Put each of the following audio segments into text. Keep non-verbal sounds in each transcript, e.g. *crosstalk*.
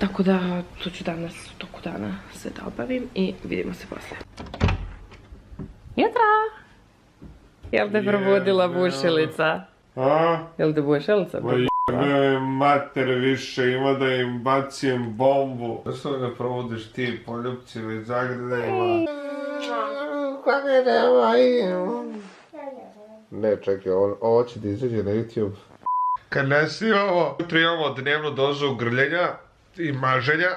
Tako da, to ću danas u toku dana sve da obavim i vidimo se poslije. Jutra! Jel te probudila bušilica? A? Jel te bušilica? Ma jebe mater više, ima da im bacim bombu. Zašto ne probudiš ti poljubci već zagredajima? Ne, čekaj, ovo, će da izađe na YouTube. Kad ne snimamo, jutro imamo dnevnu dozu grljenja i maženja,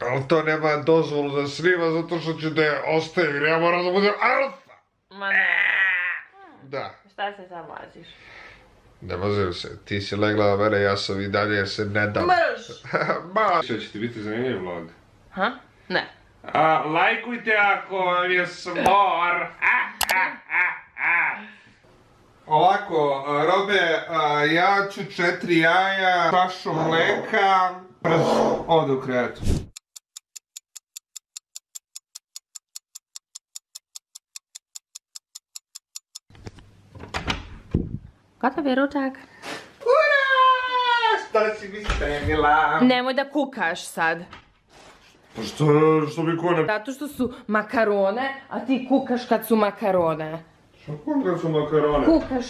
ali to nema dozvolu da snima zato što ću da je ostavim, jer ja moram da budem alfa. Ma ne. Da. Šta se sad laziš? Ne mazim se, ti si legla na mene, ja sam i dalje jer se ne dam. Mrš! *laughs* Ma! Što će ti biti zanimljiv vlog? Ha? Ne. A, lajkujte ako vam je smor. A, a, a, a. Ovako, a, Robe, a, ja ću četiri jaja, čašu mleka, brzo, ovdje u krevetu. Gotov je ručak. Ura! Šta si mi spremila? Nemoj da kukaš sad. Pa što, što bi ko ne... Zato što su makarone, a ti kukaš kad su makarone. Što kukam kad su makarone? Kukaš.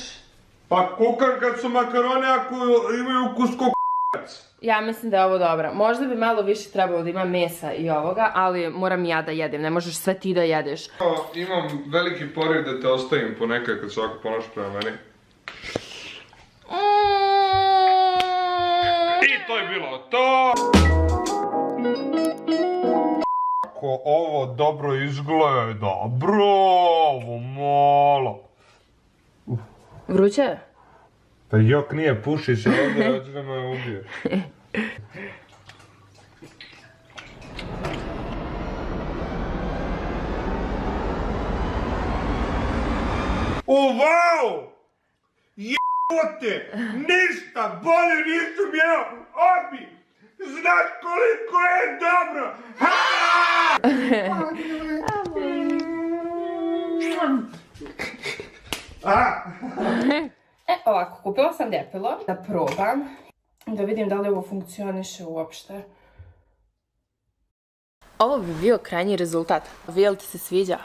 Pa kukam kad su makarone ako imaju ukus ko Ja mislim da je ovo dobro. Možda bi malo više trebalo da ima mesa i ovoga, ali moram ja da jedem. Ne možeš sve ti da jedeš. Imam veliki poriv da te ostavim ponekad kad se ovako ponaš prema meni. I to je bilo to! Ako ovo dobro izgleda, bravo, malo. Vruće je? Pa jok nije, puši se ovdje, *laughs* hoće da me ubije. U, vau! Jebote! Ništa bolje nisam jeo! Obi! Znaš koliko je dobro! *laughs* A! *laughs* E, ovako, kupila sam ljepilo da probam. Da vidim da li ovo funkcioniše uopšte. Ovo bi bio krajnji rezultat. Vi jel ti se sviđa?